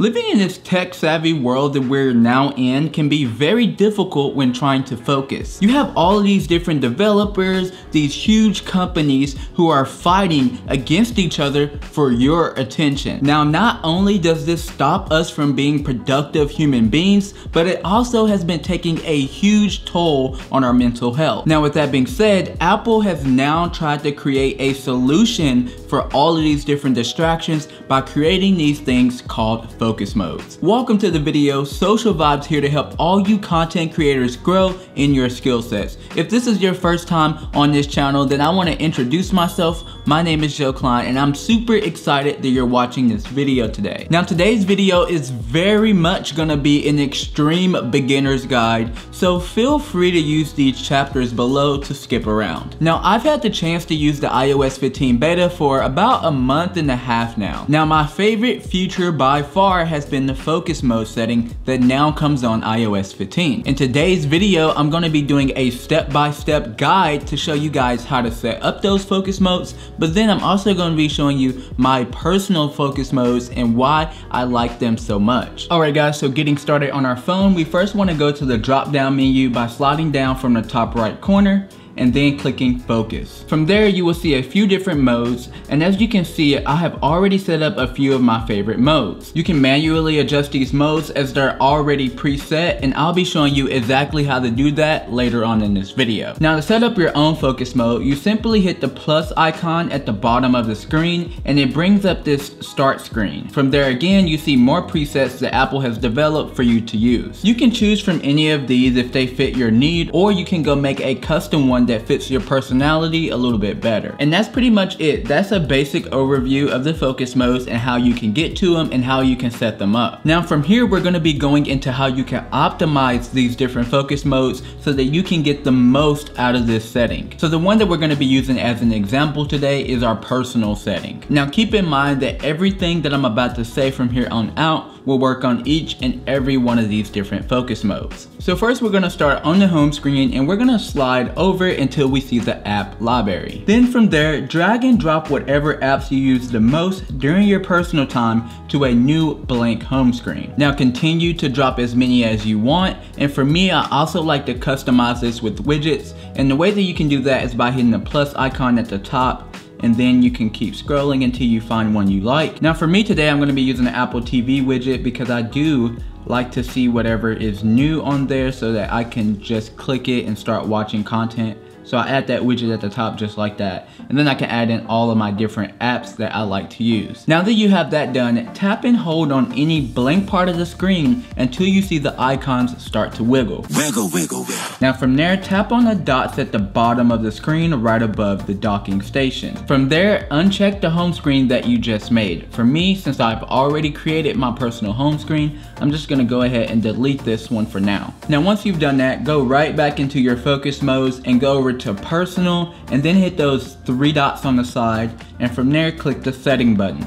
Living in this tech savvy world that we're now in can be very difficult when trying to focus. You have all these different developers, these huge companies who are fighting against each other for your attention. Now, not only does this stop us from being productive human beings, but it also has been taking a huge toll on our mental health. Now, with that being said, Apple has now tried to create a solution for all of these different distractions by creating these things called focus focus modes. Welcome to the video, Social Vibes here to help all you content creators grow in your skill sets. If this is your first time on this channel, then I wanna introduce myself. My name is Joe Cline and I'm super excited that you're watching this video today. Now today's video is very much gonna be an extreme beginner's guide, so feel free to use these chapters below to skip around. Now I've had the chance to use the iOS 15 beta for about a month and a half now. Now my favorite feature by far far has been the focus mode setting that now comes on iOS 15. In today's video, I'm gonna be doing a step-by-step -step guide to show you guys how to set up those focus modes, but then I'm also gonna be showing you my personal focus modes and why I like them so much. Alright guys, so getting started on our phone, we first wanna go to the drop-down menu by sliding down from the top right corner and then clicking focus. From there you will see a few different modes and as you can see I have already set up a few of my favorite modes. You can manually adjust these modes as they're already preset and I'll be showing you exactly how to do that later on in this video. Now to set up your own focus mode you simply hit the plus icon at the bottom of the screen and it brings up this start screen. From there again you see more presets that Apple has developed for you to use. You can choose from any of these if they fit your need or you can go make a custom one that fits your personality a little bit better. And that's pretty much it. That's a basic overview of the focus modes and how you can get to them and how you can set them up. Now from here, we're gonna be going into how you can optimize these different focus modes so that you can get the most out of this setting. So the one that we're gonna be using as an example today is our personal setting. Now keep in mind that everything that I'm about to say from here on out will work on each and every one of these different focus modes. So first we're gonna start on the home screen and we're gonna slide over until we see the app library. Then from there, drag and drop whatever apps you use the most during your personal time to a new blank home screen. Now continue to drop as many as you want and for me I also like to customize this with widgets and the way that you can do that is by hitting the plus icon at the top and then you can keep scrolling until you find one you like. Now for me today, I'm gonna be using the Apple TV widget because I do like to see whatever is new on there so that I can just click it and start watching content so I add that widget at the top just like that. And then I can add in all of my different apps that I like to use. Now that you have that done, tap and hold on any blank part of the screen until you see the icons start to wiggle. Wiggle, wiggle, wiggle. Now from there, tap on the dots at the bottom of the screen right above the docking station. From there, uncheck the home screen that you just made. For me, since I've already created my personal home screen, I'm just gonna go ahead and delete this one for now. Now once you've done that, go right back into your focus modes and go over to personal and then hit those three dots on the side and from there click the setting button.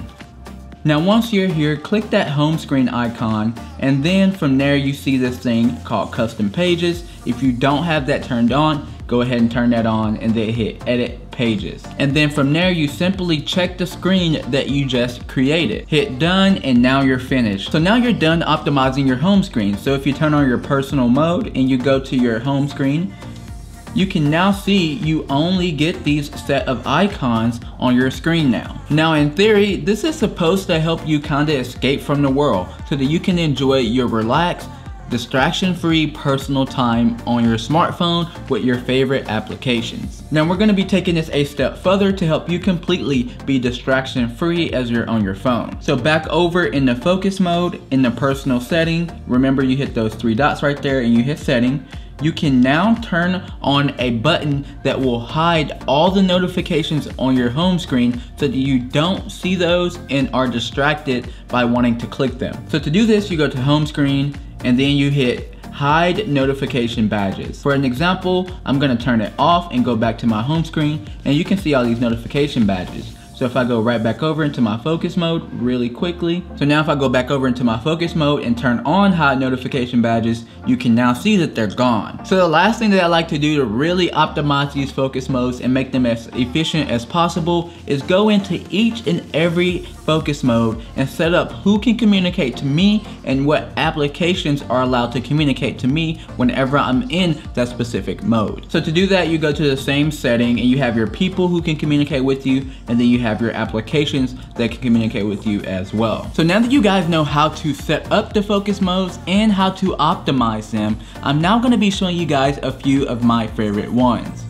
Now once you're here, click that home screen icon and then from there you see this thing called custom pages. If you don't have that turned on, go ahead and turn that on and then hit edit pages. And then from there, you simply check the screen that you just created. Hit done and now you're finished. So now you're done optimizing your home screen. So if you turn on your personal mode and you go to your home screen, you can now see you only get these set of icons on your screen now. Now in theory, this is supposed to help you kinda escape from the world so that you can enjoy your relaxed, distraction-free personal time on your smartphone with your favorite applications. Now we're gonna be taking this a step further to help you completely be distraction-free as you're on your phone. So back over in the focus mode, in the personal setting, remember you hit those three dots right there and you hit setting, you can now turn on a button that will hide all the notifications on your home screen so that you don't see those and are distracted by wanting to click them. So to do this, you go to home screen and then you hit hide notification badges. For an example, I'm gonna turn it off and go back to my home screen and you can see all these notification badges. So if I go right back over into my focus mode really quickly. So now if I go back over into my focus mode and turn on hide notification badges, you can now see that they're gone. So the last thing that I like to do to really optimize these focus modes and make them as efficient as possible is go into each and every focus mode and set up who can communicate to me and what applications are allowed to communicate to me whenever I'm in that specific mode. So to do that, you go to the same setting and you have your people who can communicate with you and then you have your applications that can communicate with you as well. So now that you guys know how to set up the focus modes and how to optimize them, I'm now gonna be showing you guys a few of my favorite ones.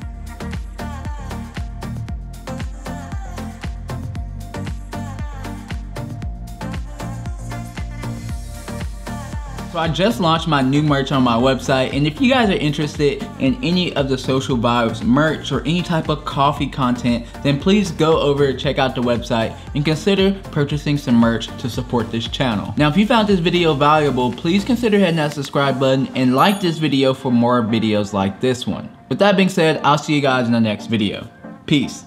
So I just launched my new merch on my website and if you guys are interested in any of the Social Vibes merch or any type of coffee content, then please go over check out the website and consider purchasing some merch to support this channel. Now if you found this video valuable, please consider hitting that subscribe button and like this video for more videos like this one. With that being said, I'll see you guys in the next video. Peace.